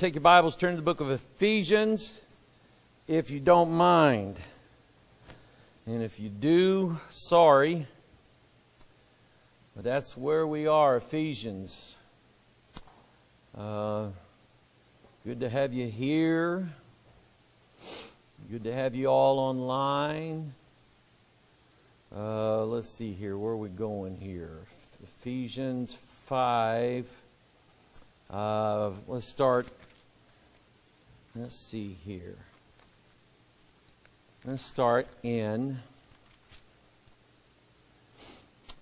take your Bibles, turn to the book of Ephesians, if you don't mind. And if you do, sorry. But that's where we are, Ephesians. Uh, good to have you here. Good to have you all online. Uh, let's see here. Where are we going here? Ephesians 5. Uh, let's start. Let's see here. Let's start in.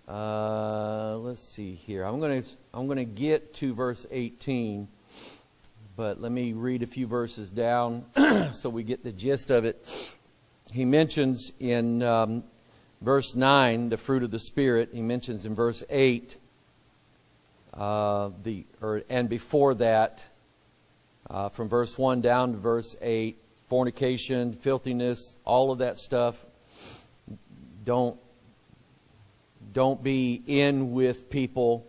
Uh, let's see here. I'm going to I'm going to get to verse 18, but let me read a few verses down so we get the gist of it. He mentions in um, verse 9 the fruit of the Spirit. He mentions in verse 8 uh, the or and before that, uh, from verse one down to verse eight, fornication, filthiness, all of that stuff. Don't don't be in with people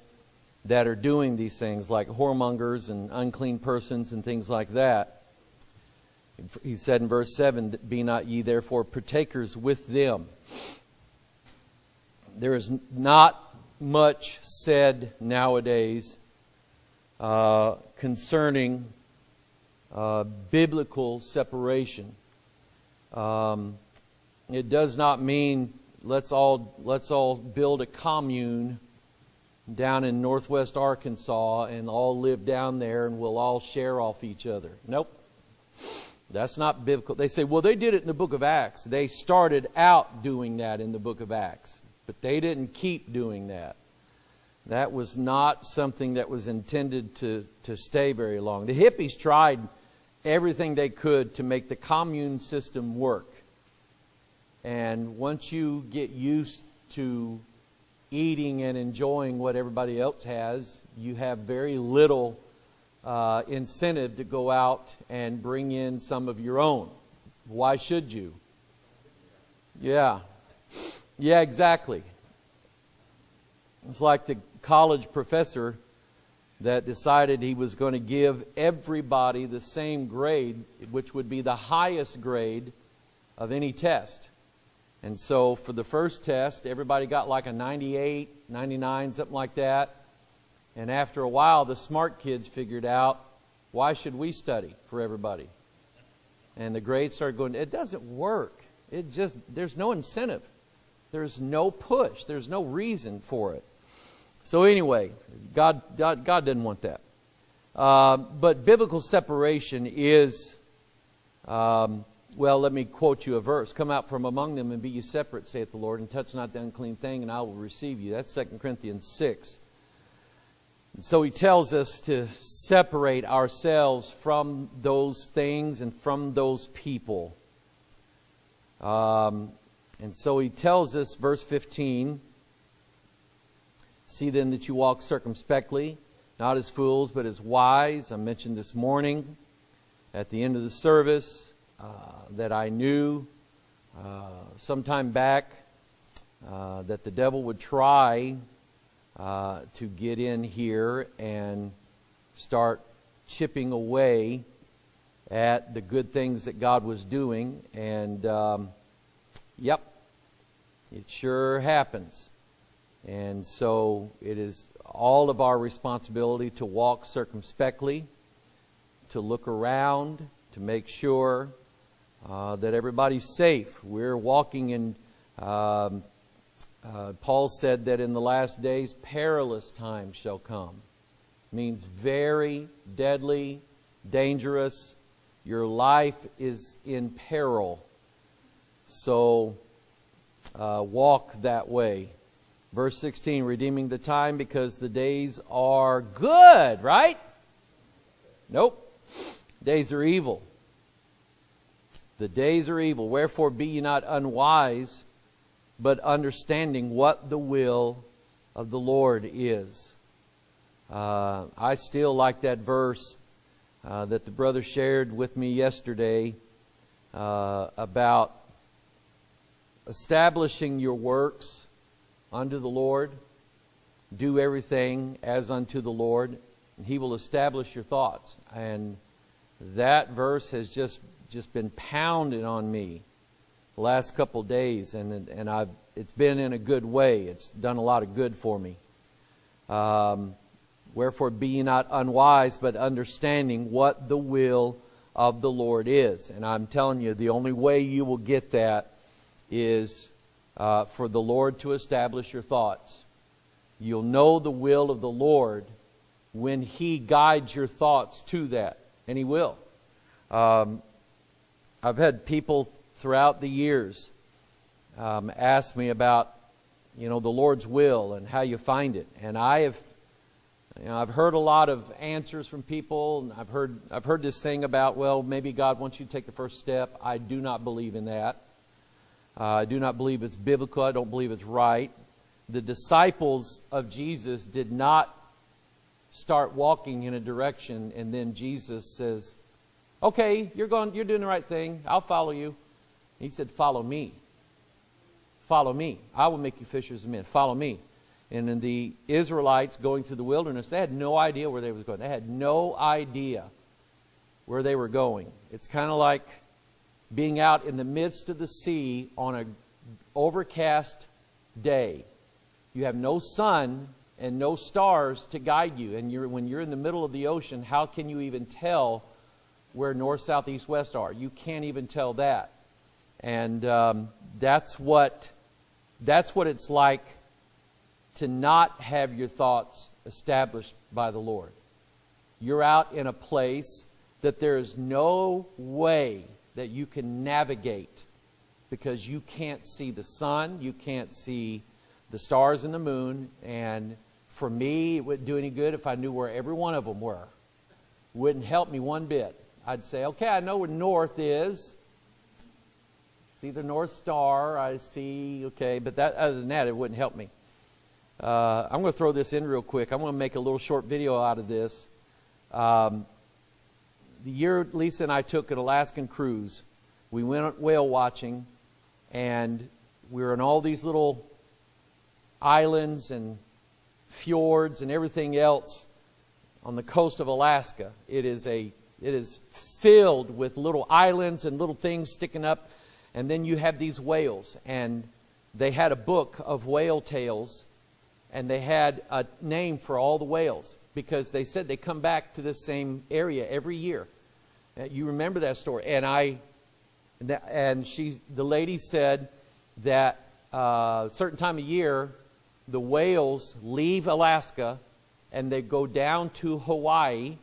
that are doing these things, like whoremongers and unclean persons and things like that. He said in verse 7, Be not ye therefore partakers with them. There is not much said nowadays uh, concerning uh, biblical separation. Um, it does not mean let's all let's all build a commune down in northwest Arkansas and all live down there and we'll all share off each other. Nope. That's not biblical. They say, well, they did it in the book of Acts. They started out doing that in the book of Acts. But they didn't keep doing that. That was not something that was intended to, to stay very long. The hippies tried everything they could to make the commune system work. And once you get used to eating and enjoying what everybody else has, you have very little uh, incentive to go out and bring in some of your own. Why should you? Yeah. Yeah, exactly. It's like the college professor that decided he was going to give everybody the same grade, which would be the highest grade of any test. And so for the first test, everybody got like a 98, 99, something like that. And after a while, the smart kids figured out why should we study for everybody? And the grades started going, it doesn't work. It just, there's no incentive. There's no push. There's no reason for it. So, anyway, God, God, God didn't want that. Uh, but biblical separation is, um, well, let me quote you a verse. Come out from among them and be ye separate, saith the Lord, and touch not the unclean thing, and I will receive you. That's 2 Corinthians 6. And so he tells us to separate ourselves from those things and from those people. Um, and so he tells us, verse 15, See then that you walk circumspectly, not as fools, but as wise. I mentioned this morning at the end of the service uh, that I knew uh, sometime back uh, that the devil would try uh, to get in here and start chipping away at the good things that God was doing. And, um, yep, it sure happens. And so it is all of our responsibility to walk circumspectly, to look around, to make sure uh, that everybody's safe. We're walking in, um, uh, Paul said that in the last days, perilous times shall come. Means very deadly, dangerous. Your life is in peril. So uh, walk that way. Verse 16, redeeming the time because the days are good, right? Nope. Days are evil. The days are evil. Wherefore be ye not unwise, but understanding what the will of the Lord is. Uh, I still like that verse uh, that the brother shared with me yesterday uh, about establishing your works unto the Lord. Do everything as unto the Lord, and He will establish your thoughts. And that verse has just just been pounding on me the last couple days, and and I've it's been in a good way. It's done a lot of good for me. Um, Wherefore, be ye not unwise, but understanding what the will of the Lord is. And I'm telling you, the only way you will get that is uh, for the Lord to establish your thoughts. You'll know the will of the Lord when He guides your thoughts to that, and He will. Um, I've had people throughout the years um, ask me about, you know, the Lord's will and how you find it, and I have you know, I've heard a lot of answers from people, and I've heard, I've heard this thing about, well, maybe God wants you to take the first step. I do not believe in that. Uh, I do not believe it's biblical. I don't believe it's right. The disciples of Jesus did not start walking in a direction, and then Jesus says, Okay, you're, going, you're doing the right thing. I'll follow you. He said, Follow me. Follow me. I will make you fishers of men. Follow me. And in the Israelites going through the wilderness, they had no idea where they were going. They had no idea where they were going. It's kind of like being out in the midst of the sea on an overcast day. You have no sun and no stars to guide you. And you're, when you're in the middle of the ocean, how can you even tell where north, south, east, west are? You can't even tell that. And um, that's what that's what it's like to not have your thoughts established by the Lord. You're out in a place that there is no way that you can navigate because you can't see the sun, you can't see the stars and the moon, and for me, it wouldn't do any good if I knew where every one of them were. Wouldn't help me one bit. I'd say, okay, I know where north is. See the North Star, I see, okay, but that, other than that, it wouldn't help me. Uh, I'm going to throw this in real quick. I'm going to make a little short video out of this. Um, the year Lisa and I took an Alaskan cruise, we went whale watching, and we were in all these little islands and fjords and everything else on the coast of Alaska. It is a it is filled with little islands and little things sticking up, and then you have these whales, and they had a book of whale tales and they had a name for all the whales because they said they come back to the same area every year. Uh, you remember that story, and I, and she, the lady said that a uh, certain time of year, the whales leave Alaska and they go down to Hawaii,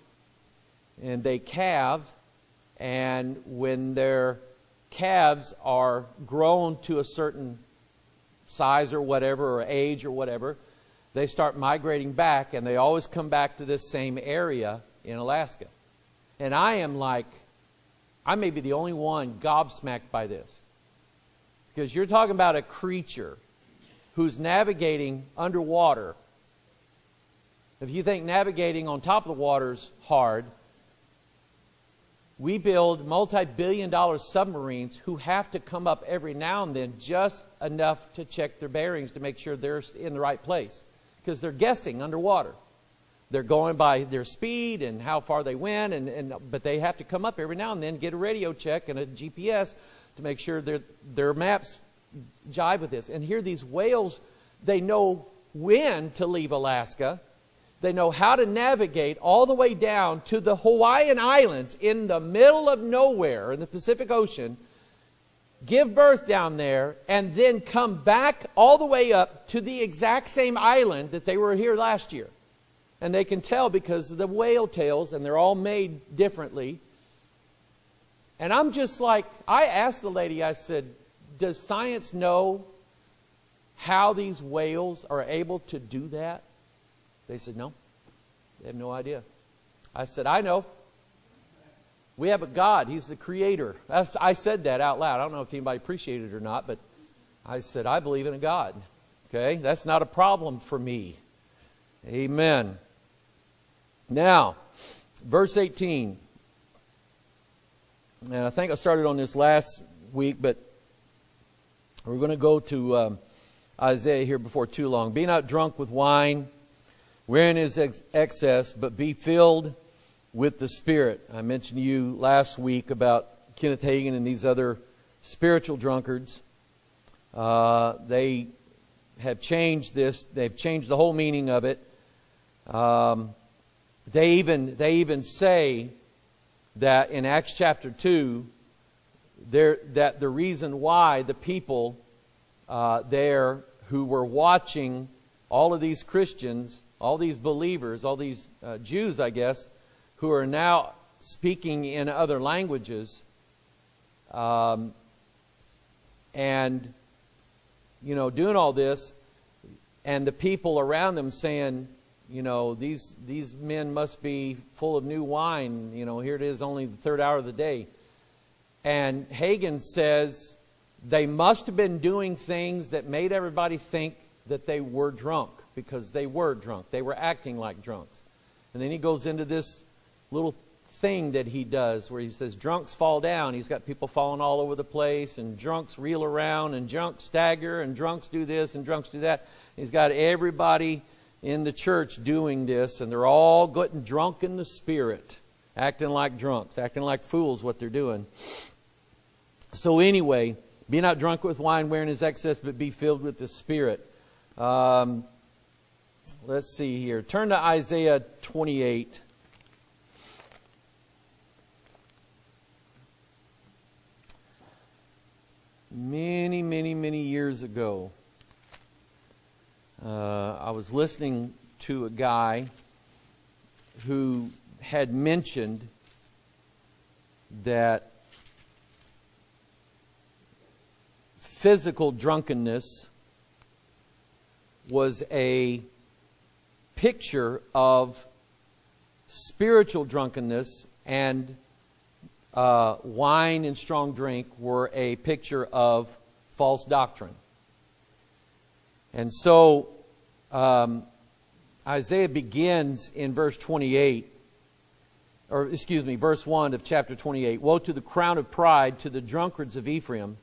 and they calve, and when their calves are grown to a certain size or whatever, or age or whatever, they start migrating back, and they always come back to this same area in Alaska. And I am like, I may be the only one gobsmacked by this. Because you're talking about a creature who's navigating underwater. If you think navigating on top of the water is hard, we build multi billion dollar submarines who have to come up every now and then just enough to check their bearings to make sure they're in the right place because they're guessing underwater. They're going by their speed and how far they went, and, and, but they have to come up every now and then, get a radio check and a GPS to make sure their, their maps jive with this. And here, these whales, they know when to leave Alaska. They know how to navigate all the way down to the Hawaiian Islands in the middle of nowhere in the Pacific Ocean give birth down there, and then come back all the way up to the exact same island that they were here last year. And they can tell because of the whale tails, and they're all made differently. And I'm just like, I asked the lady, I said, Does science know how these whales are able to do that? They said, No. They have no idea. I said, I know. We have a God. He's the creator. That's, I said that out loud. I don't know if anybody appreciated it or not, but I said, I believe in a God. Okay? That's not a problem for me. Amen. Now, verse 18. And I think I started on this last week, but we're going to go to um, Isaiah here before too long. Be not drunk with wine, wherein is ex- excess, but be filled with the Spirit. I mentioned to you last week about Kenneth Hagin and these other spiritual drunkards. Uh, they have changed this. They've changed the whole meaning of it. Um, they even they even say that in Acts chapter two, there that the reason why the people uh, there who were watching all of these Christians, all these believers, all these uh, Jews, I guess, who are now speaking in other languages, um, and you know doing all this, and the people around them saying, you know, these these men must be full of new wine. You know, here it is, only the third hour of the day. And Hagin says they must have been doing things that made everybody think that they were drunk because they were drunk. They were acting like drunks. And then he goes into this little thing that he does where he says drunks fall down. He's got people falling all over the place, and drunks reel around, and drunks stagger, and drunks do this, and drunks do that. He's got everybody in the church doing this, and they're all getting drunk in the spirit, acting like drunks, acting like fools, what they're doing. So, anyway, be not drunk with wine wherein is excess, but be filled with the Spirit. Um, let's see here. Turn to Isaiah 28. Many, many, many years ago, uh, I was listening to a guy who had mentioned that physical drunkenness was a picture of spiritual drunkenness, and uh, wine and strong drink were a picture of false doctrine. And so um, Isaiah begins in verse 28, or excuse me, verse 1 of chapter 28. Woe to the crown of pride, to the drunkards of Ephraim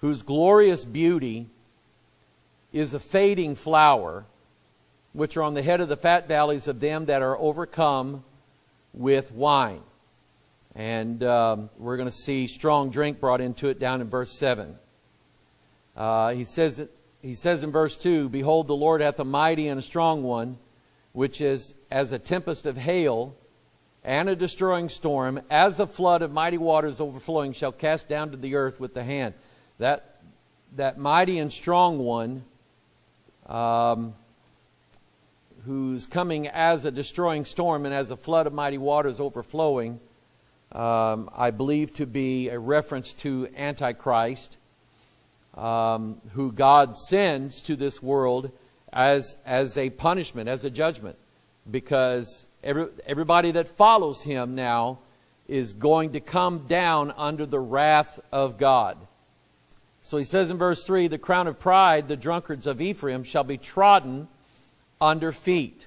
whose glorious beauty is a fading flower, which are on the head of the fat valleys of them that are overcome with wine. And um, we're going to see strong drink brought into it down in verse 7. Uh, he, says, he says in verse 2 Behold, the Lord hath a mighty and a strong one, which is as a tempest of hail and a destroying storm, as a flood of mighty waters overflowing, shall cast down to the earth with the hand that, that mighty and strong one um, who's coming as a destroying storm and as a flood of mighty waters overflowing, um, I believe to be a reference to Antichrist, um, who God sends to this world as, as a punishment, as a judgment, because every, everybody that follows him now is going to come down under the wrath of God. So he says in verse 3 The crown of pride, the drunkards of Ephraim, shall be trodden under feet.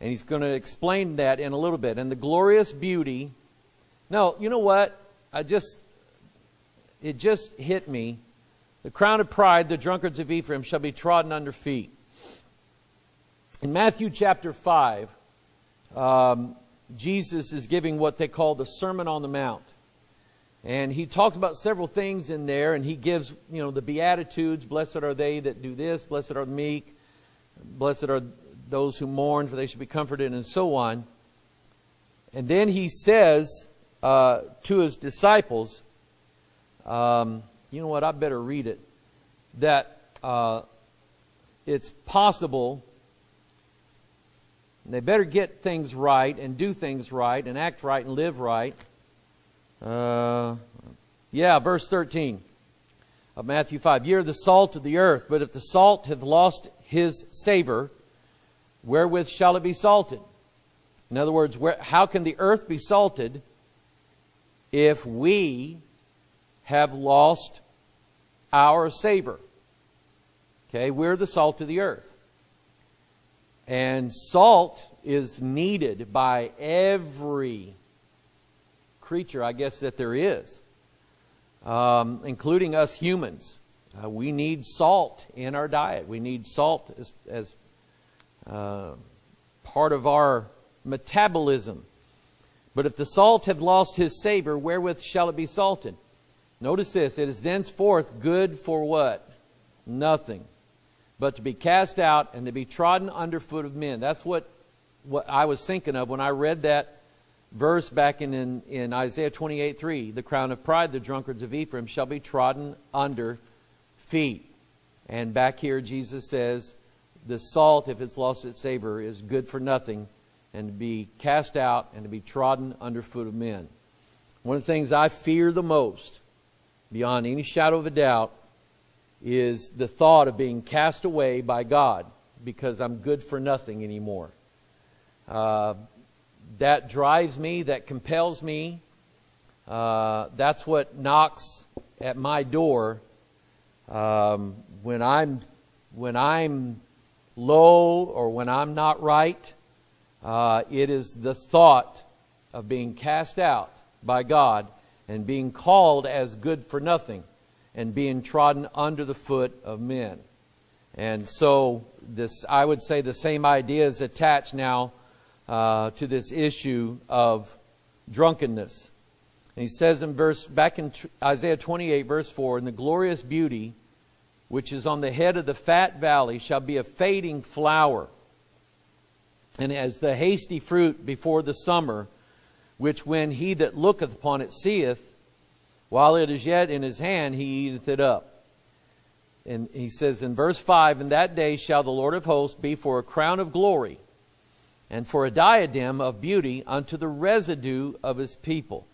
And he's going to explain that in a little bit. And the glorious beauty. No, you know what? I just, it just hit me. The crown of pride, the drunkards of Ephraim, shall be trodden under feet. In Matthew chapter 5, um, Jesus is giving what they call the Sermon on the Mount. And he talks about several things in there, and he gives, you know, the Beatitudes. Blessed are they that do this, blessed are the meek, blessed are those who mourn, for they shall be comforted, and so on. And then he says uh, to his disciples, um, you know what, I better read it, that uh, it's possible, they better get things right and do things right and act right and live right uh, yeah, verse 13 of Matthew 5. Ye are the salt of the earth, but if the salt hath lost his savor, wherewith shall it be salted? In other words, where, how can the earth be salted if we have lost our savor? Okay, we're the salt of the earth. And salt is needed by every creature, I guess, that there is, um, including us humans. Uh, we need salt in our diet. We need salt as, as uh, part of our metabolism. But if the salt have lost his savor, wherewith shall it be salted? Notice this it is thenceforth good for what? Nothing. But to be cast out and to be trodden under foot of men. That's what, what I was thinking of when I read that verse back in, in, in Isaiah 28 3. The crown of pride, the drunkards of Ephraim, shall be trodden under feet. And back here, Jesus says, the salt, if it's lost its savor, is good for nothing and to be cast out and to be trodden underfoot of men. One of the things I fear the most, beyond any shadow of a doubt, is the thought of being cast away by God because I'm good for nothing anymore. Uh, that drives me, that compels me. Uh, that's what knocks at my door um, when I'm when I'm low or when I'm not right. Uh, it is the thought of being cast out by God and being called as good for nothing and being trodden under the foot of men. And so, this, I would say the same idea is attached now uh, to this issue of drunkenness. And he says in verse, back in Isaiah 28, verse 4, And the glorious beauty which is on the head of the fat valley shall be a fading flower and as the hasty fruit before the summer, which when he that looketh upon it seeth, while it is yet in his hand, he eateth it up. And he says in verse 5 In that day shall the Lord of hosts be for a crown of glory, and for a diadem of beauty unto the residue of his people.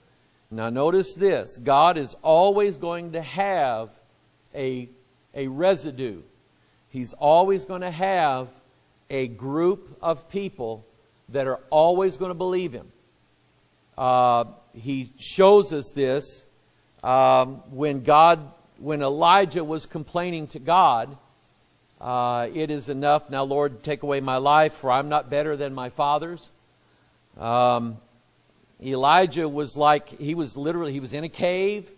Now, notice this God is always going to have a, a residue, He's always going to have a group of people that are always going to believe him. Uh, he shows us this um, when God, when Elijah was complaining to God. Uh, it is enough now, Lord, take away my life, for I'm not better than my fathers. Um, Elijah was like he was literally he was in a cave.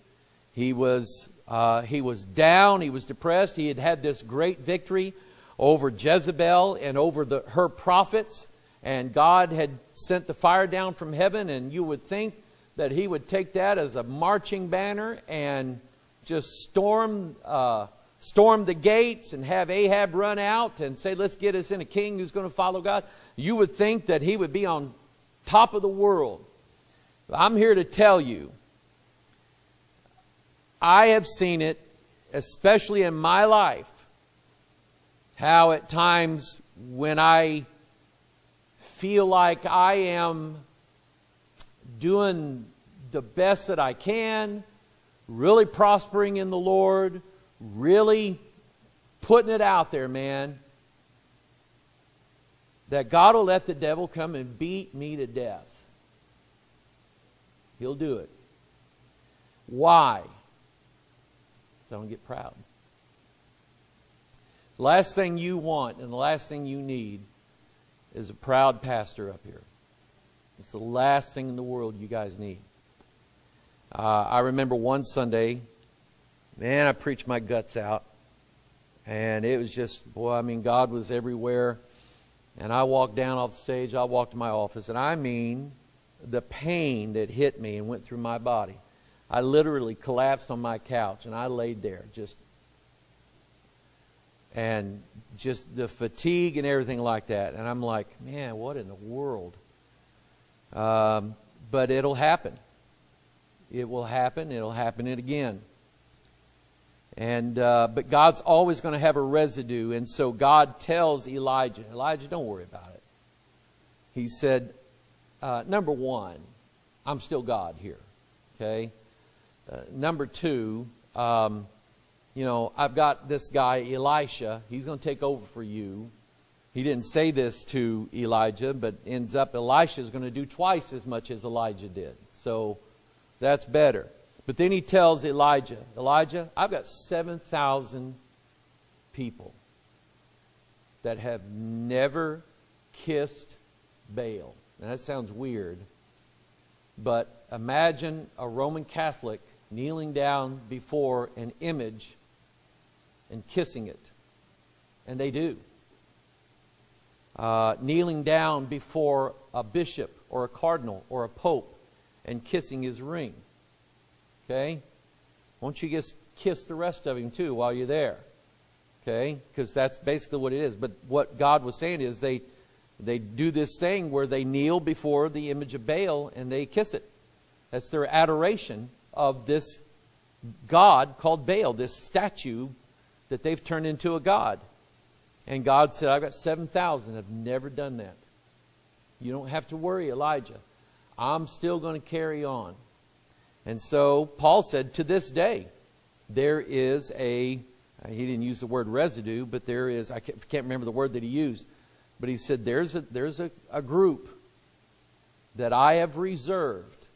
He was uh, he was down. He was depressed. He had had this great victory over Jezebel and over the, her prophets. And God had sent the fire down from heaven, and you would think that He would take that as a marching banner and just storm, uh, storm the gates and have Ahab run out and say, Let's get us in a king who's going to follow God. You would think that he would be on top of the world. I'm here to tell you, I have seen it, especially in my life, how at times when I feel like I am doing the best that I can, really prospering in the Lord, really putting it out there, man, that God will let the devil come and beat me to death. He'll do it. Why? So I don't get proud. Last thing you want and the last thing you need is a proud pastor up here. It's the last thing in the world you guys need. Uh, I remember one Sunday, man, I preached my guts out. And it was just, boy, I mean, God was everywhere. And I walked down off the stage, I walked to my office, and I mean, the pain that hit me and went through my body. I literally collapsed on my couch and I laid there just and just the fatigue and everything like that. And I'm like, man, what in the world? Um, but it'll happen. It will happen. It'll happen it again. And uh, but God's always going to have a residue, and so God tells Elijah, Elijah, don't worry about it. He said, uh, number one, I'm still God here. Okay. Uh, number two, um, you know, I've got this guy, Elisha, he's going to take over for you. He didn't say this to Elijah, but ends up Elisha is going to do twice as much as Elijah did. So that's better. But then he tells Elijah, Elijah, I've got 7,000 people that have never kissed Baal. Now that sounds weird, but imagine a Roman Catholic kneeling down before an image and kissing it. And they do. Uh, kneeling down before a bishop or a cardinal or a pope and kissing his ring. Okay? Won't you just kiss the rest of him too while you're there? Okay? Because that's basically what it is. But what God was saying is they they do this thing where they kneel before the image of Baal and they kiss it. That's their adoration of this God called Baal, this statue that they've turned into a God. And God said, I've got 7,000 have never done that. You don't have to worry, Elijah. I'm still going to carry on. And so Paul said, to this day, there is a, he didn't use the word residue, but there is, I can't, remember the word that he used, but he said, there's a, there's a, a group that I have reserved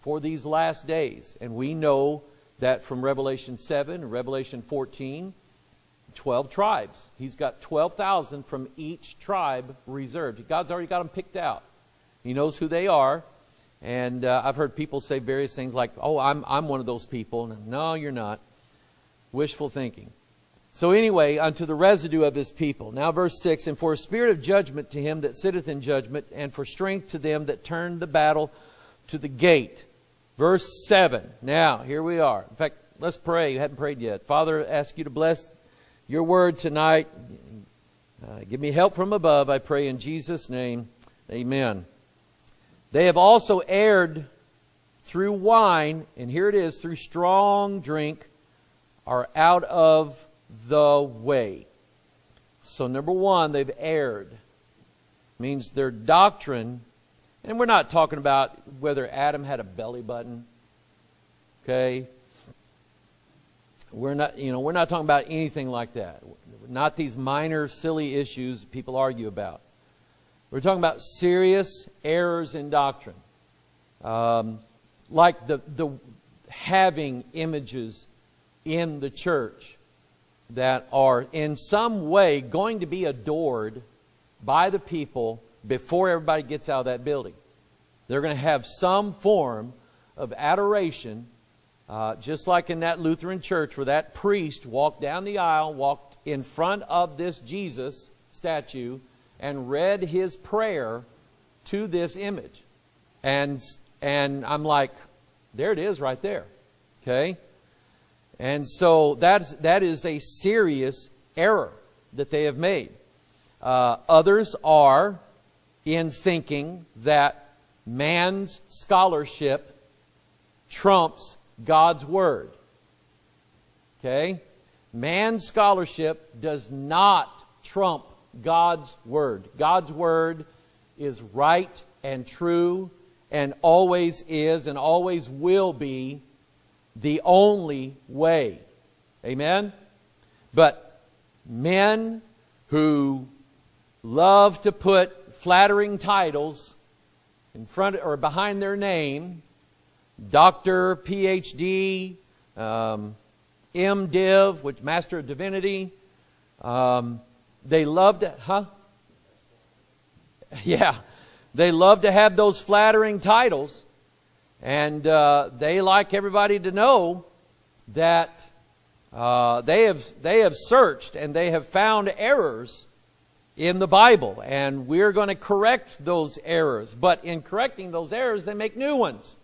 for these last days. And we know that from Revelation 7 Revelation 14, 12 tribes. He's got 12,000 from each tribe reserved. God's already got them picked out. He knows who they are. And uh, I've heard people say various things like, oh, I'm, I'm one of those people. No, you're not. Wishful thinking. So, anyway, unto the residue of his people. Now, verse 6 And for a spirit of judgment to him that sitteth in judgment, and for strength to them that turn the battle to the gate. Verse 7. Now, here we are. In fact, let's pray. You haven't prayed yet. Father, I ask you to bless your word tonight. Uh, give me help from above, I pray in Jesus' name. Amen. They have also erred through wine, and here it is, through strong drink, are out of the way. So, number one, they've erred. Means their doctrine, and we're not talking about whether Adam had a belly button. Okay? We're not, you know, we're not talking about anything like that. Not these minor, silly issues people argue about. We're talking about serious errors in doctrine. Um, like the, the having images in the church that are in some way going to be adored by the people before everybody gets out of that building. They're going to have some form of adoration, uh, just like in that Lutheran church where that priest walked down the aisle, walked in front of this Jesus statue, and read his prayer to this image. And, and I'm like, there it is right there. Okay? And so that's, that is a serious error that they have made. Uh, others are in thinking that man's scholarship trumps God's Word. Okay? Man's scholarship does not trump God's Word. God's Word is right and true and always is and always will be the only way. Amen? But men who love to put flattering titles in front or behind their name, doctor, PhD, um, MDiv, which Master of Divinity, um, they love huh? Yeah, they love to have those flattering titles. And uh, they like everybody to know that uh, they, have, they have searched and they have found errors in the Bible. And we're going to correct those errors. But in correcting those errors, they make new ones.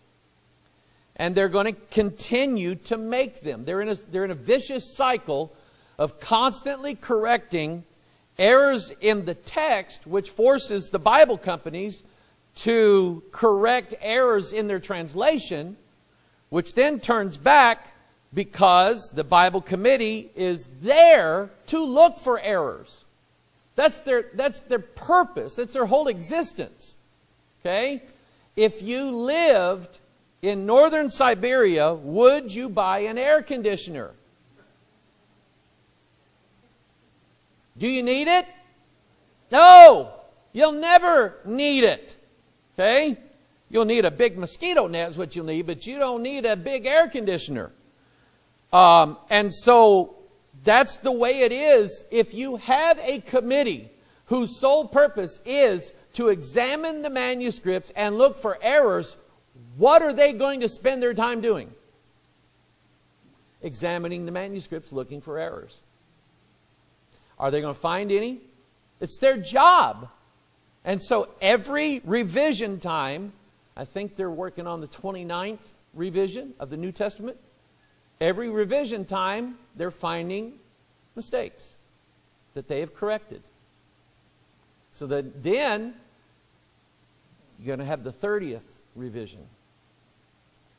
And they're going to continue to make them. They're in a, they're in a vicious cycle of constantly correcting errors in the text, which forces the Bible companies to correct errors in their translation, which then turns back because the Bible committee is there to look for errors. That's their, that's their purpose, it's their whole existence. Okay? If you lived in northern Siberia, would you buy an air conditioner? Do you need it? No! You'll never need it. Okay? You'll need a big mosquito net, is what you'll need, but you don't need a big air conditioner. Um, and so that's the way it is. If you have a committee whose sole purpose is to examine the manuscripts and look for errors, what are they going to spend their time doing? Examining the manuscripts, looking for errors. Are they going to find any? It's their job. And so every revision time, I think they're working on the 29th revision of the New Testament. Every revision time, they're finding mistakes that they have corrected. So that then you're going to have the 30th revision.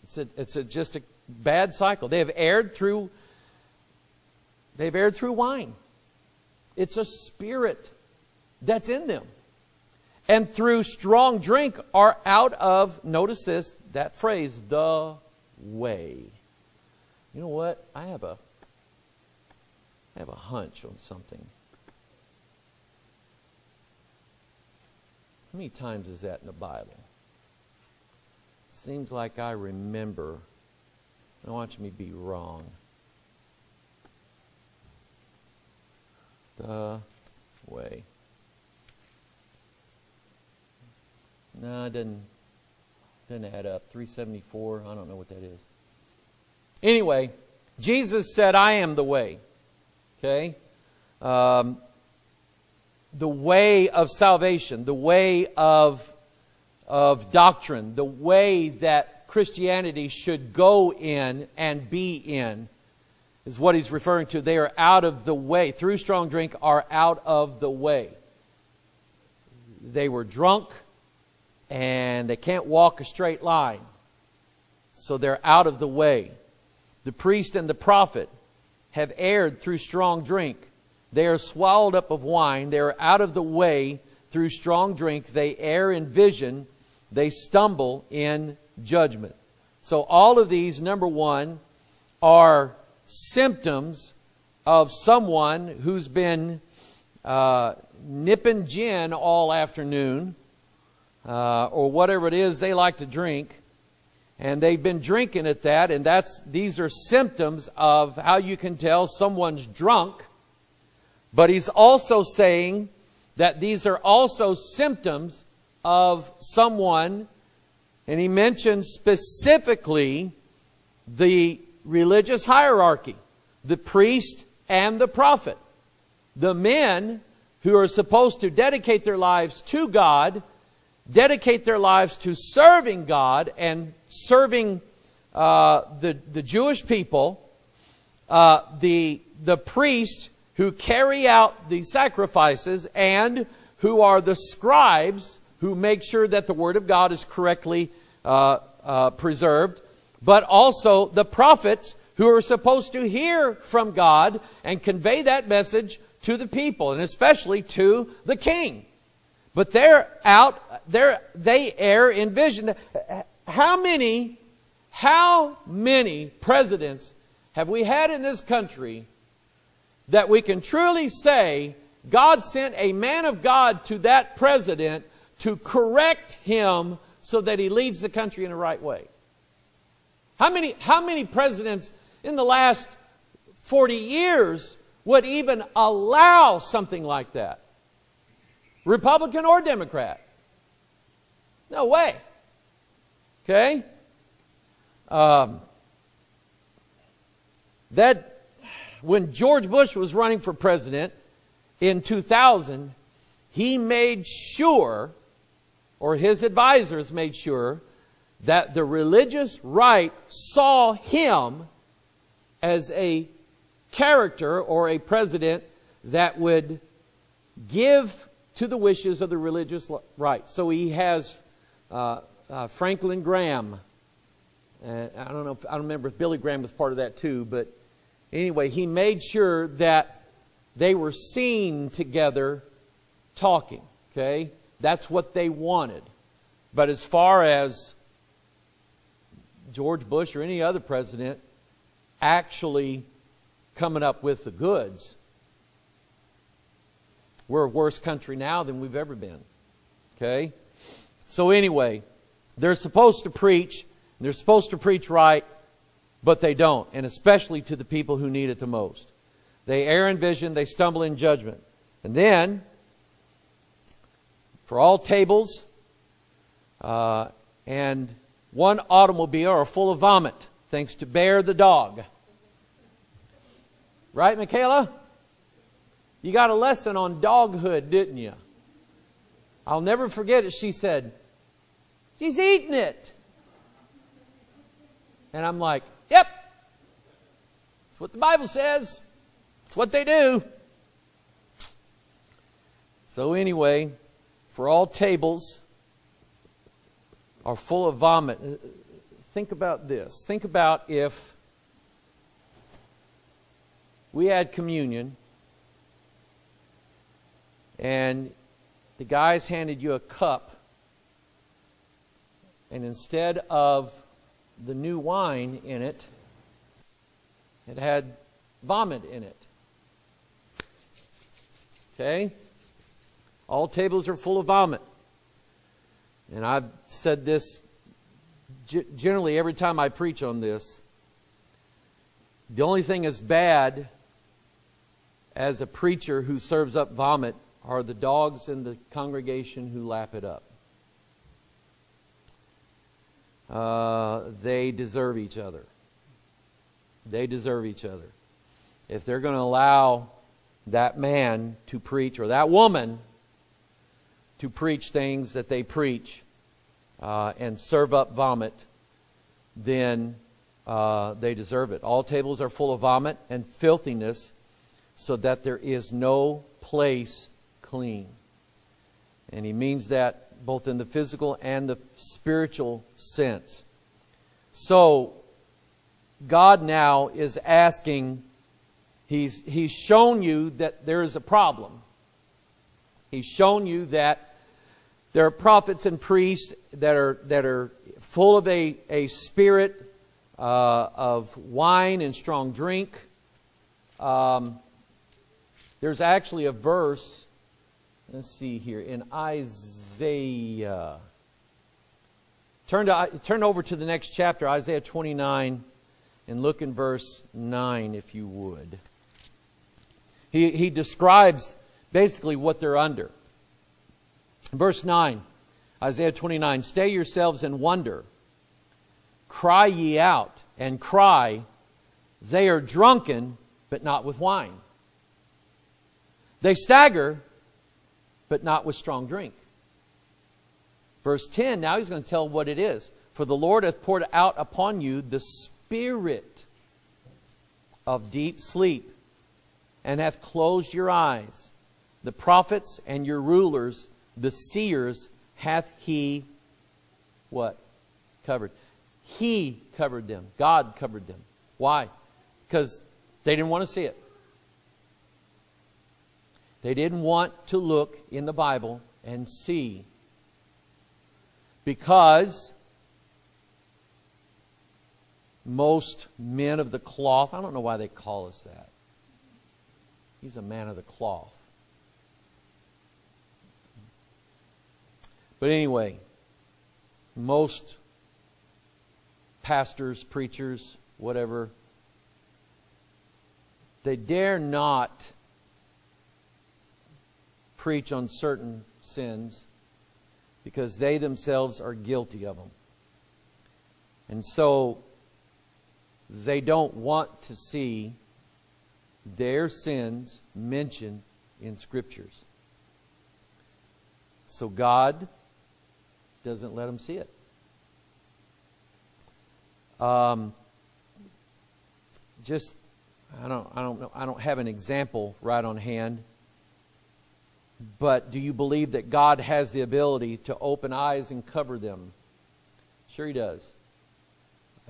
It's a, it's a, just a bad cycle. They have erred through they've erred through wine. It's a spirit that's in them. And through strong drink are out of, notice this, that phrase, the way. You know what? I have a I have a hunch on something. How many times is that in the Bible? Seems like I remember. Don't watch me be wrong. The way. No, it doesn't, doesn't add up. 374, I don't know what that is. Anyway, Jesus said, I am the way. Okay? Um, the way of salvation, the way of, of doctrine, the way that Christianity should go in and be in is what he's referring to. They are out of the way. Through strong drink are out of the way. They were drunk and they can't walk a straight line. So they're out of the way. The priest and the prophet have erred through strong drink. They are swallowed up of wine. They are out of the way through strong drink. They err in vision. They stumble in judgment. So, all of these, number one, are symptoms of someone who's been uh, nipping gin all afternoon, uh, or whatever it is they like to drink, and they've been drinking at that, and that's these are symptoms of how you can tell someone's drunk. But he's also saying that these are also symptoms of someone, and he mentioned specifically the religious hierarchy, the priest and the prophet. The men who are supposed to dedicate their lives to God, dedicate their lives to serving God and serving uh, the, the Jewish people, uh, the, the priests who carry out the sacrifices and who are the scribes who make sure that the Word of God is correctly uh, uh preserved, but also the prophets who are supposed to hear from God and convey that message to the people, and especially to the king. But they're out, they're, they err in vision. How many, how many presidents have we had in this country that we can truly say God sent a man of God to that president to correct him so that he leads the country in the right way? How many, how many presidents in the last 40 years would even allow something like that? Republican or Democrat? No way. Okay? Um, that when George Bush was running for president in 2000, he made sure, or his advisors made sure, that the religious right saw him as a character or a president that would give to the wishes of the religious right. So he has uh, uh, Franklin Graham. Uh, I don't know. If, I don't remember if Billy Graham was part of that too, but anyway, he made sure that they were seen together talking. Okay, that's what they wanted. But as far as George Bush or any other president actually coming up with the goods, we're a worse country now than we've ever been. Okay? So, anyway, they're supposed to preach, they're supposed to preach right, but they don't, and especially to the people who need it the most. They err in vision, they stumble in judgment. And then, for all tables uh, and one automobile are full of vomit, thanks to Bear the dog. Right, Michaela? You got a lesson on doghood, didn't you? I'll never forget it. She said, She's eating it. And I'm like, Yep. That's what the Bible says. It's what they do. So, anyway, for all tables are full of vomit. Uh, think about this. Think about if we had communion and the guys handed you a cup, and instead of the new wine in it, it had vomit in it. Okay? All tables are full of vomit. And I've said this generally every time I preach on this. The only thing as bad as a preacher who serves up vomit are the dogs in the congregation who lap it up. Uh, they deserve each other. They deserve each other. If they're going to allow that man to preach or that woman to preach things that they preach uh, and serve up vomit, then uh, they deserve it. All tables are full of vomit and filthiness, so that there is no place clean. And he means that both in the physical and the spiritual sense. So, God now is asking, he's, he's shown you that there is a problem. He's shown you that there are prophets and priests that are, that are full of a, a spirit uh, of wine and strong drink. Um, there's actually a verse Let's see here in Isaiah. Turn, to, turn over to the next chapter, Isaiah 29, and look in verse 9, if you would. He, he describes basically what they're under. Verse 9, Isaiah 29 Stay yourselves and wonder, cry ye out, and cry, They are drunken, but not with wine. They stagger, but not with strong drink. Verse 10, now he's going to tell what it is. For the Lord hath poured out upon you the spirit of deep sleep, and hath closed your eyes. The prophets and your rulers, the seers, hath he what? Covered. He covered them. God covered them. Why? Because they didn't want to see it. They didn't want to look in the Bible and see. Because most men of the cloth, I don't know why they call us that. He's a man of the cloth. But anyway, most pastors, preachers, whatever, they dare not preach on certain sins because they themselves are guilty of them. And so they don't want to see their sins mentioned in scriptures. So God doesn't let them see it. Um, just I don't I don't know I don't have an example right on hand. But do you believe that God has the ability to open eyes and cover them? Sure, He does.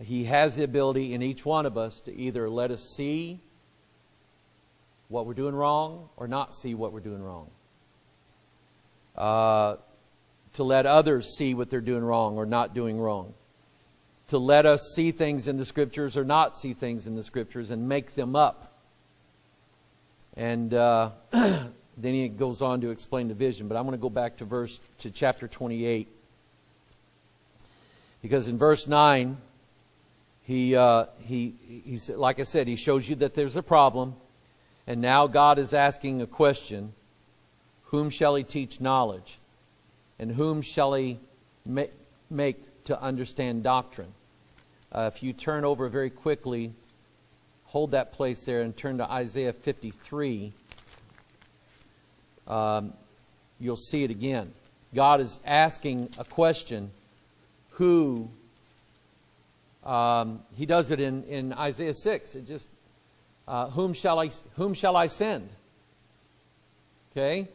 He has the ability in each one of us to either let us see what we're doing wrong or not see what we're doing wrong. Uh, to let others see what they're doing wrong or not doing wrong. To let us see things in the scriptures or not see things in the scriptures and make them up. And uh, Then he goes on to explain the vision. But I'm going to go back to verse to chapter 28. Because in verse 9, he, uh, he, he, like I said, he shows you that there's a problem. And now God is asking a question Whom shall he teach knowledge? And whom shall he make, make to understand doctrine? Uh, if you turn over very quickly, hold that place there and turn to Isaiah 53 um, you'll see it again. God is asking a question who. Um, he does it in, in Isaiah 6. It just, uh, whom, shall I, whom shall I send? Okay?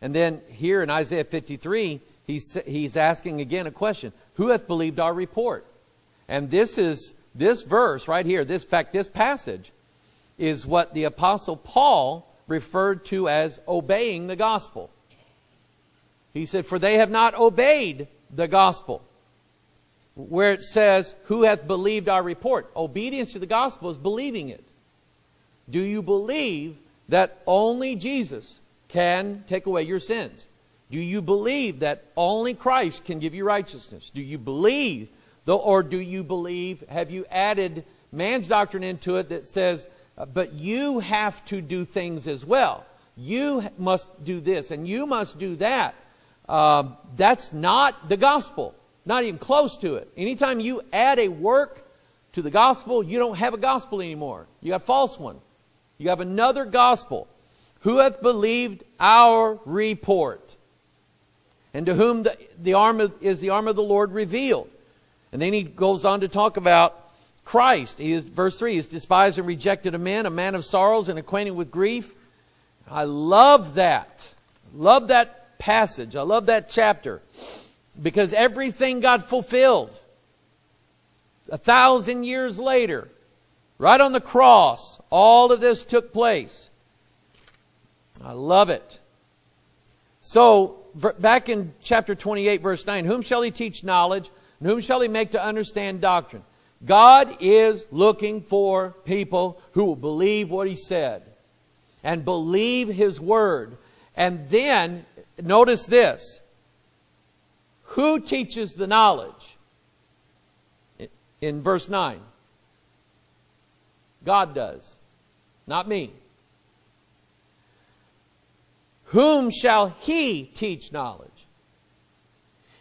And then here in Isaiah 53, he's, he's asking again a question Who hath believed our report? And this is this verse right here, this fact, this passage is what the Apostle Paul referred to as obeying the gospel. He said, For they have not obeyed the gospel. Where it says, Who hath believed our report? Obedience to the gospel is believing it. Do you believe that only Jesus can take away your sins? Do you believe that only Christ can give you righteousness? Do you believe, though, or do you believe, have you added man's doctrine into it that says, uh, but you have to do things as well? You must do this and you must do that. Um, that's not the gospel, not even close to it. Anytime you add a work to the gospel, you don't have a gospel anymore. You got a false one. You have another gospel. Who hath believed our report? And to whom the, the arm of, is the arm of the Lord revealed? And then he goes on to talk about Christ. He is, verse 3, he is despised and rejected of men, a man of sorrows and acquainted with grief. I love that. Love that passage. I love that chapter. Because everything got fulfilled. A thousand years later, right on the cross, all of this took place. I love it. So, back in chapter 28, verse 9, whom shall he teach knowledge, and whom shall he make to understand doctrine? God is looking for people who will believe what he said and believe his word. And then, notice this who teaches the knowledge? In verse 9, God does, not me. Whom shall he teach knowledge?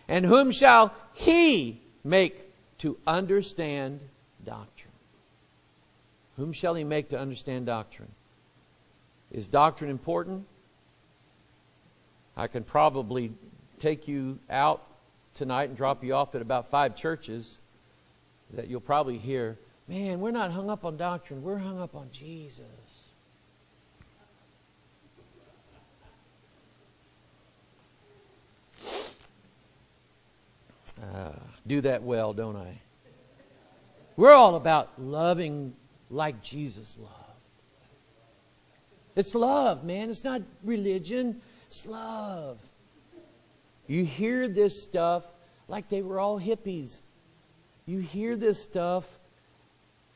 And whom shall he make to understand doctrine? Whom shall he make to understand doctrine? Is doctrine important? I can probably take you out tonight and drop you off at about five churches that you'll probably hear, man, we're not hung up on doctrine, we're hung up on Jesus. Uh, do that well, don't I? We're all about loving like Jesus loved. It's love, man. It's not religion, it's love. You hear this stuff like they were all hippies. You hear this stuff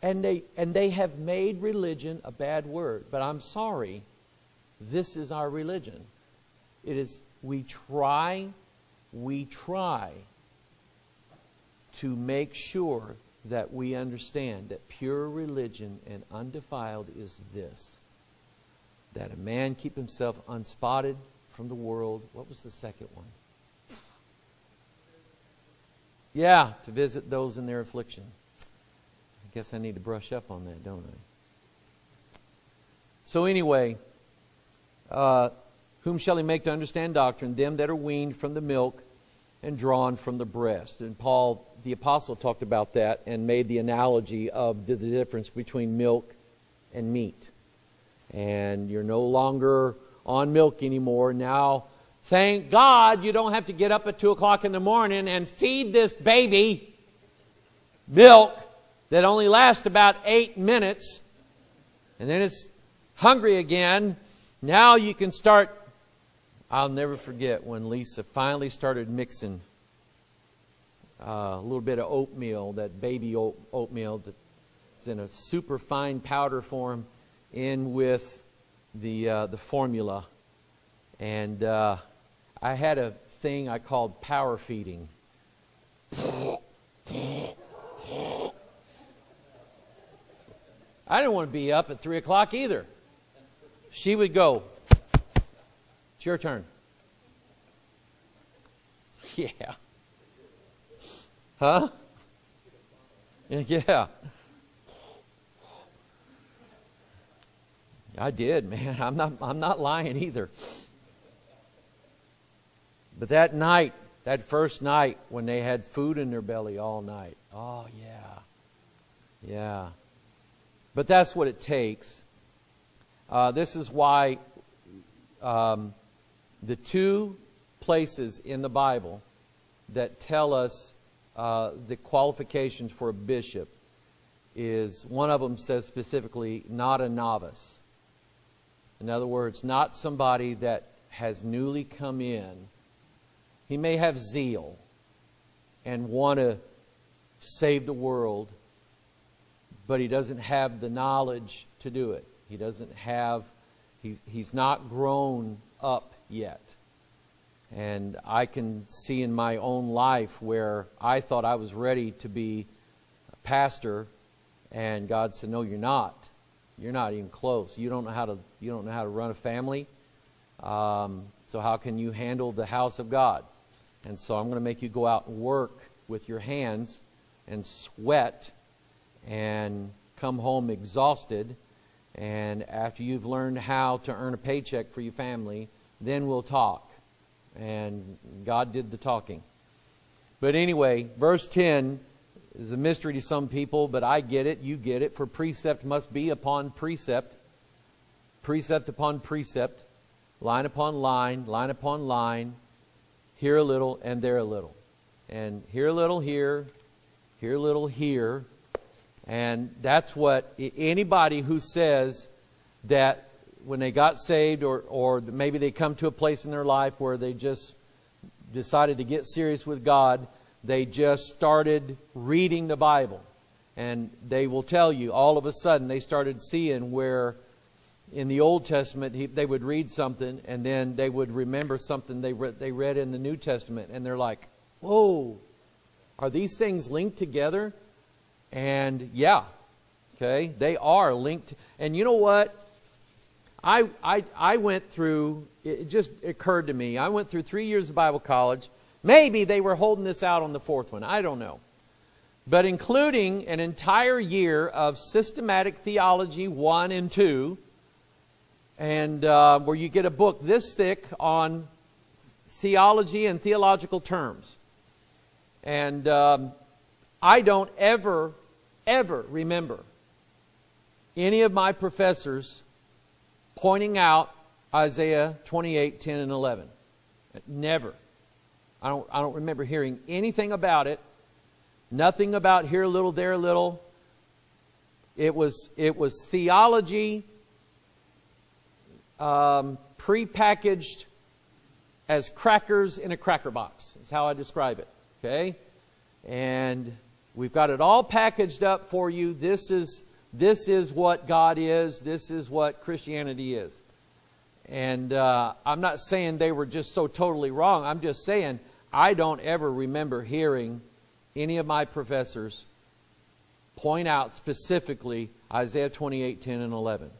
and they and they have made religion a bad word. But I'm sorry. This is our religion. It is we try we try to make sure that we understand that pure religion and undefiled is this that a man keep himself unspotted from the world. What was the second one? Yeah, to visit those in their affliction. I guess I need to brush up on that, don't I? So, anyway, uh, whom shall he make to understand doctrine? Them that are weaned from the milk and drawn from the breast. And Paul the apostle talked about that and made the analogy of the, difference between milk and meat. And you're no longer on milk anymore. Now, thank God you don't have to get up at 2 o'clock in the morning and feed this baby milk that only lasts about eight minutes. And then it's hungry again. Now you can start. I'll never forget when Lisa finally started mixing uh, a little bit of oatmeal, that baby oatmeal that's in a super fine powder form, in with the uh, the formula, and uh, I had a thing I called power feeding. I didn't want to be up at three o'clock either. She would go. It's your turn. Yeah. Huh? Yeah. I did, man. I'm not I'm not lying either. But that night, that first night when they had food in their belly all night, oh, yeah. Yeah. But that's what it takes. Uh, this is why um, the two places in the Bible that tell us uh, the qualifications for a bishop is one of them says specifically, not a novice. In other words, not somebody that has newly come in. He may have zeal and want to save the world, but he doesn't have the knowledge to do it. He doesn't have, he's, he's not grown up yet. And I can see in my own life where I thought I was ready to be a pastor, and God said, No, you're not. You're not even close. You don't know how to, you don't know how to run a family. Um, so, how can you handle the house of God? And so, I'm going to make you go out and work with your hands and sweat and come home exhausted. And after you've learned how to earn a paycheck for your family, then we'll talk. And God did the talking. But anyway, verse 10 is a mystery to some people, but I get it, you get it. For precept must be upon precept, precept upon precept, line upon line, line upon line, here a little and there a little. And here a little here, here a little here. And that's what anybody who says that when they got saved, or, or maybe they come to a place in their life where they just decided to get serious with God, they just started reading the Bible. And they will tell you, all of a sudden, they started seeing where in the Old Testament he, they would read something and then they would remember something they, re- they read in the New Testament. And they're like, whoa, are these things linked together? And yeah, okay, they are linked. And you know what? I, I, I went through, it just occurred to me, I went through three years of Bible college. Maybe they were holding this out on the fourth one. I don't know. But including an entire year of systematic theology 1 and 2, and uh, where you get a book this thick on theology and theological terms. And um, I don't ever, ever remember any of my professors pointing out Isaiah 28, 10, and 11. Never. I don't, I don't remember hearing anything about it. Nothing about here a little, there a little. It was, it was theology um, prepackaged as crackers in a cracker box, is how I describe it. Okay? And we've got it all packaged up for you. This is this is what God is, this is what Christianity is. And uh, I'm not saying they were just so totally wrong. I'm just saying I don't ever remember hearing any of my professors point out specifically Isaiah 28, 10, and 11.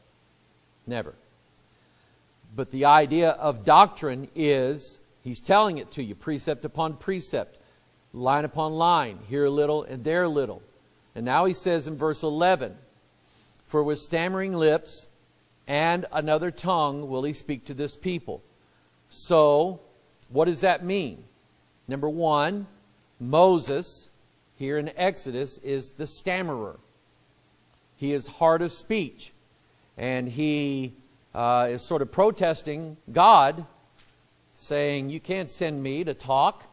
Never. But the idea of doctrine is he's telling it to you precept upon precept, line upon line, here a little and there a little. And now he says in verse 11, for with stammering lips and another tongue will he speak to this people. So, what does that mean? Number one, Moses, here in Exodus, is the stammerer. He is hard of speech. And he uh, is sort of protesting God, saying, You can't send me to talk.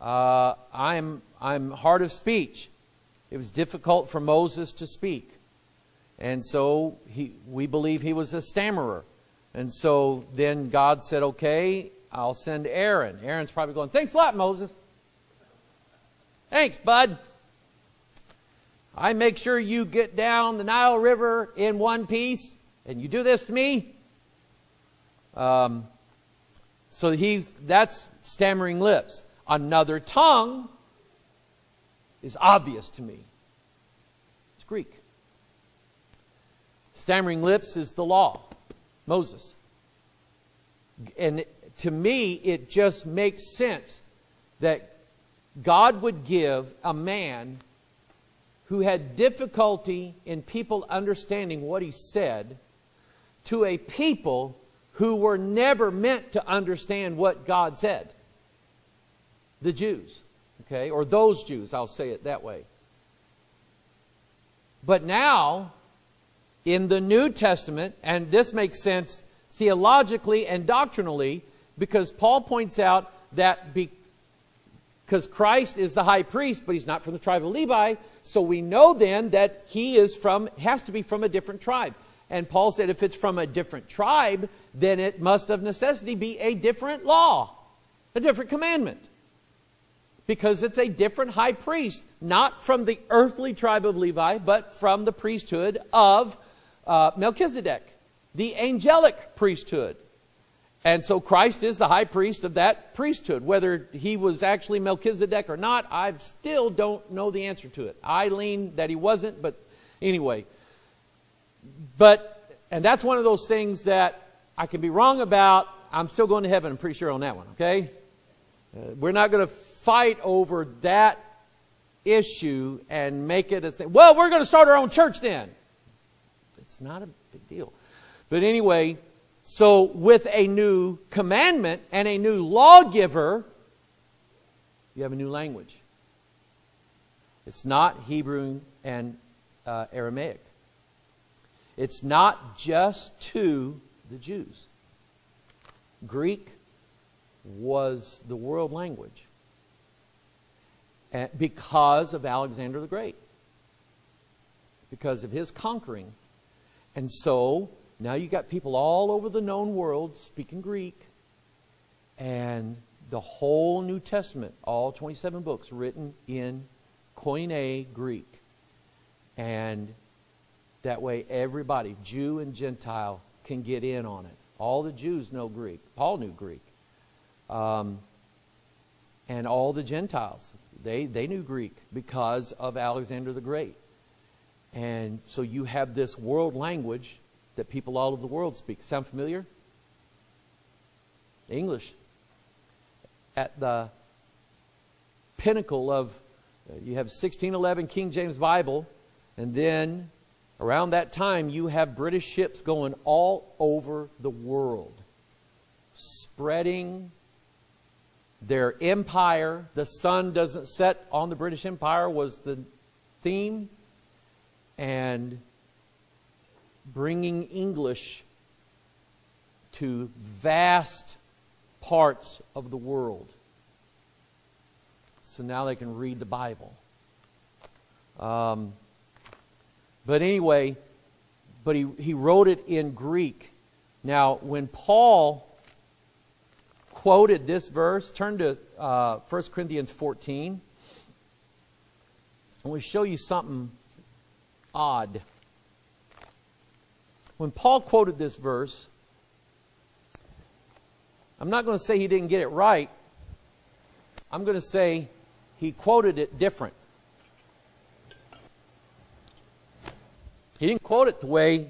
Uh, I'm, I'm hard of speech. It was difficult for Moses to speak. And so he, we believe he was a stammerer. And so then God said, okay, I'll send Aaron. Aaron's probably going, thanks a lot, Moses. Thanks, bud. I make sure you get down the Nile River in one piece, and you do this to me. Um, so he's that's stammering lips. Another tongue is obvious to me. It's Greek. Stammering lips is the law, Moses. And to me, it just makes sense that God would give a man who had difficulty in people understanding what he said to a people who were never meant to understand what God said. the Jews, okay, or those Jews, I'll say it that way. But now, in the New Testament, and this makes sense theologically and doctrinally, because Paul points out that because Christ is the high priest, but he's not from the tribe of Levi, so we know then that he is from, has to be from a different tribe. And Paul said if it's from a different tribe, then it must of necessity be a different law, a different commandment. Because it's a different high priest, not from the earthly tribe of Levi, but from the priesthood of uh, Melchizedek, the angelic priesthood. And so Christ is the high priest of that priesthood. Whether he was actually Melchizedek or not, I still don't know the answer to it. I lean that he wasn't, but anyway. But, and that's one of those things that I can be wrong about. I'm still going to heaven, I'm pretty sure on that one, okay? Uh, we're not going to fight over that issue and make it a thing. Well, we're going to start our own church then. It's not a big deal. But anyway, so with a new commandment and a new lawgiver, you have a new language. It's not Hebrew and uh, Aramaic. It's not just to the Jews. Greek was the world language because of Alexander the Great, because of his conquering. And so now you got people all over the known world speaking Greek, and the whole New Testament, all 27 books, written in Koine Greek. And that way, everybody, Jew and Gentile, can get in on it. All the Jews know Greek. Paul knew Greek. Um, and all the Gentiles, they, they knew Greek because of Alexander the Great. And so you have this world language that people all over the world speak. Sound familiar? English. At the pinnacle of, you have 1611 King James Bible, and then around that time you have British ships going all over the world, spreading their empire. The sun doesn't set on the British Empire was the theme. And bringing English to vast parts of the world. So now they can read the Bible. Um, but anyway, but he, he wrote it in Greek. Now, when Paul quoted this verse, turn to uh, 1 Corinthians 14. I want to show you something odd when Paul quoted this verse, I'm not going to say he didn't get it right. I'm going to say he quoted it different. He didn't quote it the way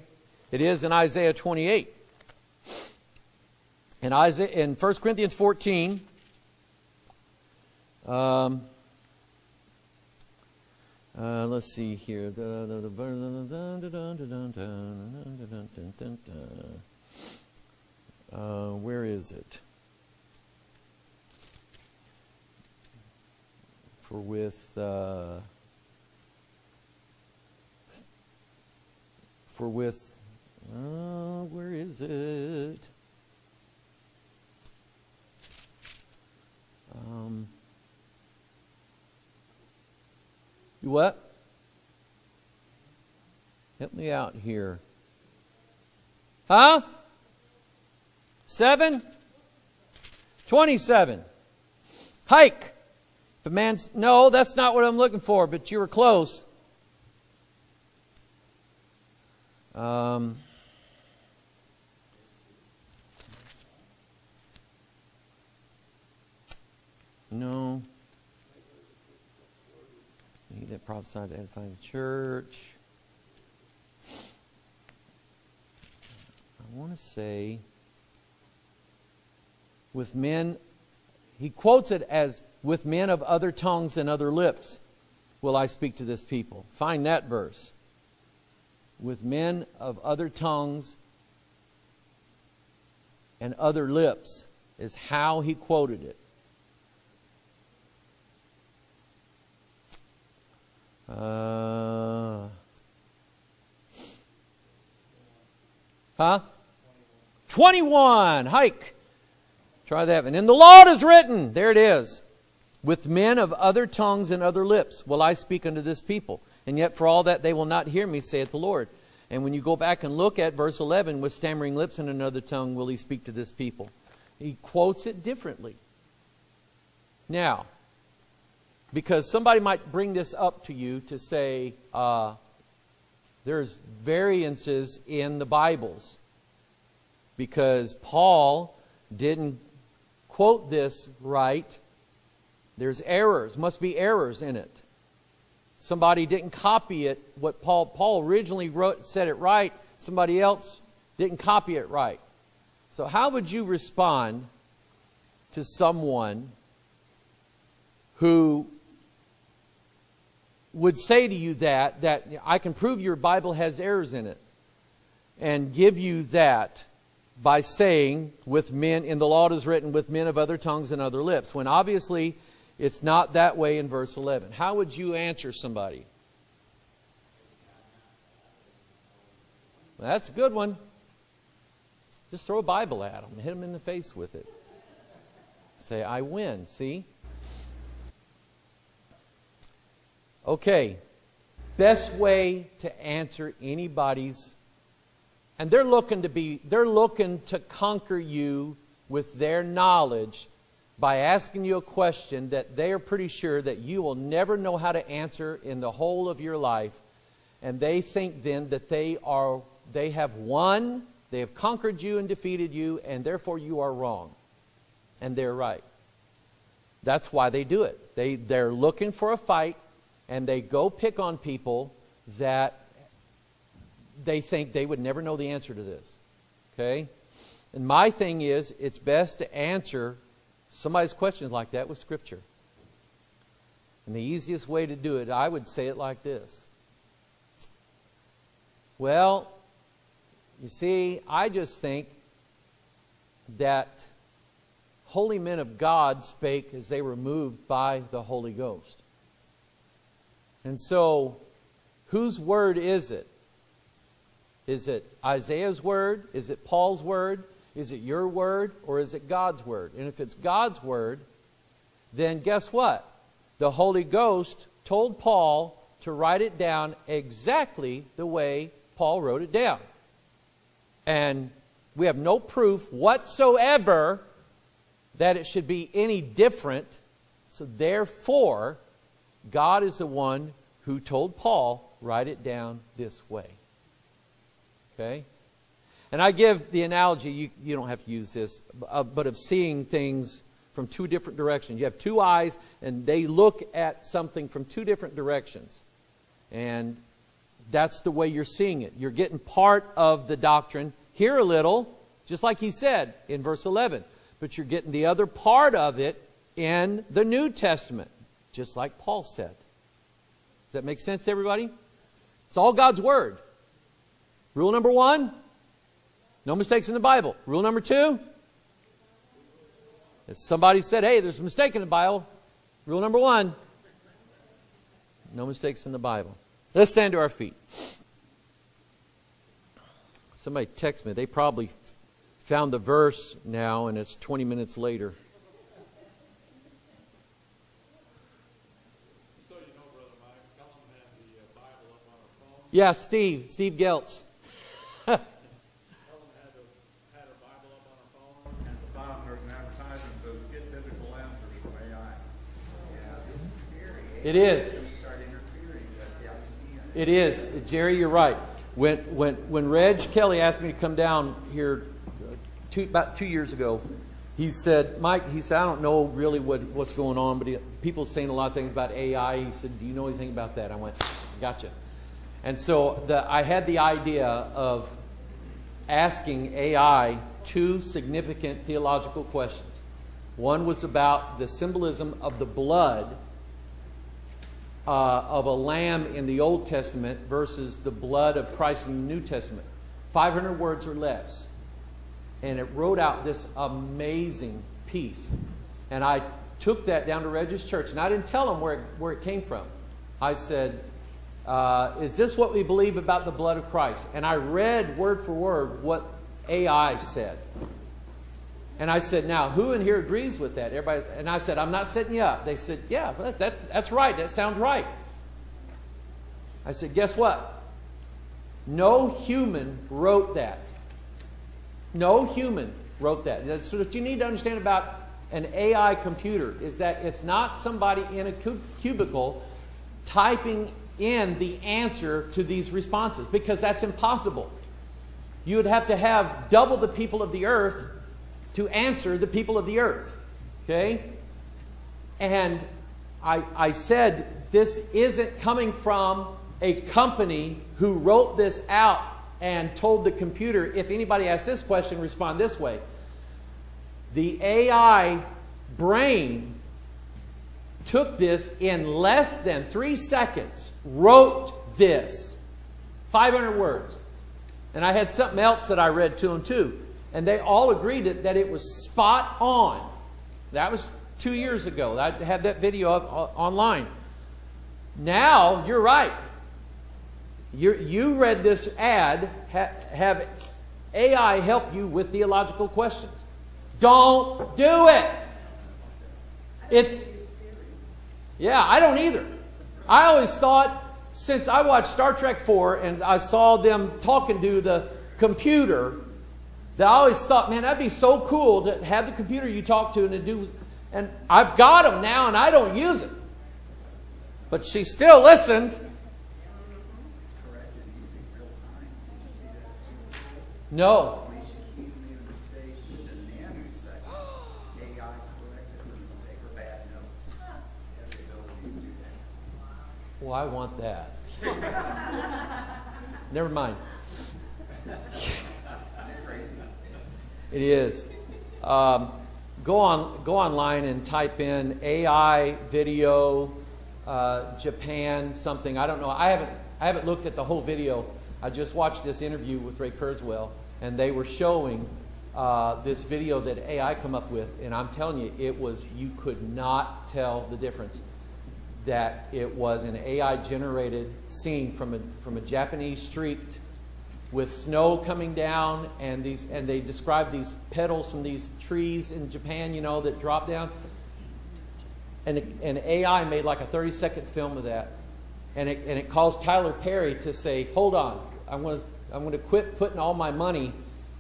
it is in Isaiah 28. In, Isaiah, in 1 Corinthians 14, um, uh, let's see here. Uh, where is it? For with uh, for with uh, where is it? Um, You what? Help me out here. Huh? Seven? Twenty-seven. Hike. A man's no, that's not what I'm looking for, but you were close. Um, no. That prophesied to edify the church. I want to say, with men, he quotes it as, with men of other tongues and other lips will I speak to this people. Find that verse. With men of other tongues and other lips is how he quoted it. Uh, huh? 21. Hike. Try that one. In the law is written. There it is. With men of other tongues and other lips will I speak unto this people. And yet for all that they will not hear me, saith the Lord. And when you go back and look at verse 11, with stammering lips and another tongue will he speak to this people. He quotes it differently. Now, because somebody might bring this up to you to say uh, there's variances in the Bibles because Paul didn't quote this right. There's errors, must be errors in it. Somebody didn't copy it. What Paul Paul originally wrote said it right. Somebody else didn't copy it right. So how would you respond to someone who would say to you that that I can prove your Bible has errors in it and give you that by saying with men in the law it is written with men of other tongues and other lips when obviously it's not that way in verse 11 how would you answer somebody? Well, that's a good one. Just throw a bible at them hit them in the face with it. Say i win see Okay, best way to answer anybody's and they're looking to be they're looking to conquer you with their knowledge by asking you a question that they are pretty sure that you will never know how to answer in the whole of your life. And they think then that they are they have won they have conquered you and defeated you and therefore you are wrong. And they're right. That's why they do it. They they're looking for a fight and they go pick on people that they think they would never know the answer to this. Okay? And my thing is, it's best to answer somebody's questions like that with Scripture. And the easiest way to do it, I would say it like this Well, you see, I just think that holy men of God spake as they were moved by the Holy Ghost. And so, whose word is it? Is it Isaiah's word? Is it Paul's word? Is it your word? Or is it God's word? And if it's God's word, then guess what? The Holy Ghost told Paul to write it down exactly the way Paul wrote it down. And we have no proof whatsoever that it should be any different. So, therefore, God is the one who told Paul, write it down this way. Okay? And I give the analogy, you, you don't have to use this, uh, but of seeing things from two different directions. You have two eyes, and they look at something from two different directions. And that's the way you're seeing it. You're getting part of the doctrine here a little, just like he said in verse 11, but you're getting the other part of it in the New Testament just like Paul said. Does that make sense to everybody? It's all God's Word. Rule number one no mistakes in the Bible. Rule number two if somebody said, hey, there's a mistake in the Bible, rule number one no mistakes in the Bible. Let's stand to our feet. Somebody text me. They probably found the verse now, and it's 20 minutes later. Yeah, Steve. Steve Geltz. It is. It is. Jerry, you're right. When, when, when Reg Kelly asked me to come down here uh, two, about two years ago, he said, Mike, he said, I don't know really what, what's going on, but he, people saying a lot of things about AI. He said, Do you know anything about that? I went, Gotcha. And so the, I had the idea of asking AI two significant theological questions. One was about the symbolism of the blood uh, of a lamb in the Old Testament versus the blood of Christ in the New Testament. 500 words or less. And it wrote out this amazing piece. And I took that down to Regis Church, and I didn't tell them where it, where it came from. I said, uh, Is this what we believe about the blood of Christ? And I read word for word what AI said. And I said, now, who in here agrees with that? Everybody, and I said, I'm not setting you up. They said, yeah, that, that, that's right. That sounds right. I said, guess what? No human wrote that. No human wrote that. That's what you need to understand about an AI computer is that it's not somebody in a cubicle typing in the answer to these responses because that's impossible. You would have to have double the people of the earth to answer the people of the earth. Okay? And I, I said this isn't coming from a company who wrote this out and told the computer, if anybody asks this question, respond this way. The AI brain took this in less than three seconds, wrote this 500 words. And I had something else that I read to them too. And they all agreed that, that it was spot on. That was two years ago. I had that video up uh, online. Now, you're right. You're, you read this ad, ha, have AI help you with theological questions. Don't do it. It's, yeah, I don't either. I always thought, since I watched Star Trek 4 and I saw them talking to the computer, that I always thought, man, that'd be so cool to have the computer you talk to and to do. And I've got them now and I don't use it. But she still listened. No. Well, I want that. Never mind. it is. Um, go on, go online and type in AI video uh, Japan something. I don't know. I haven't, I haven't looked at the whole video. I just watched this interview with Ray Kurzweil, and they were showing uh, this video that AI come up with, and I'm telling you, it was you could not tell the difference that it was an AI generated scene from a, from a Japanese street with snow coming down and these and they described these petals from these trees in Japan, you know, that drop down. And, and AI made like a 30 second film of that. And it, and it caused Tyler Perry to say, hold on, I'm going to I'm going to quit putting all my money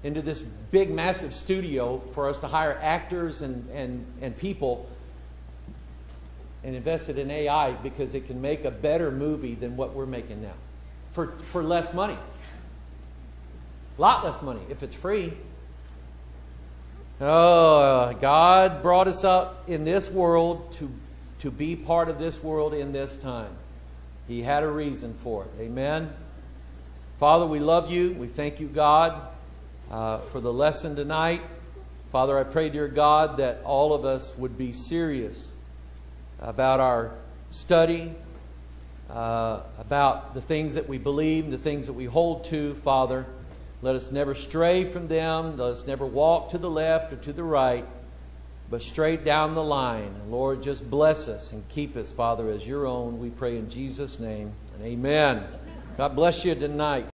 into this big, massive studio for us to hire actors and, and, and people and invested in AI because it can make a better movie than what we're making now for, for less money. A lot less money if it's free. Oh, God brought us up in this world to, to be part of this world in this time. He had a reason for it. Amen. Father, we love you. We thank you, God, uh, for the lesson tonight. Father, I pray, dear God, that all of us would be serious about our study, uh, about the things that we believe, the things that we hold to, Father. Let us never stray from them. Let us never walk to the left or to the right, but straight down the line. Lord, just bless us and keep us, Father, as your own. We pray in Jesus' name. And amen. God bless you tonight.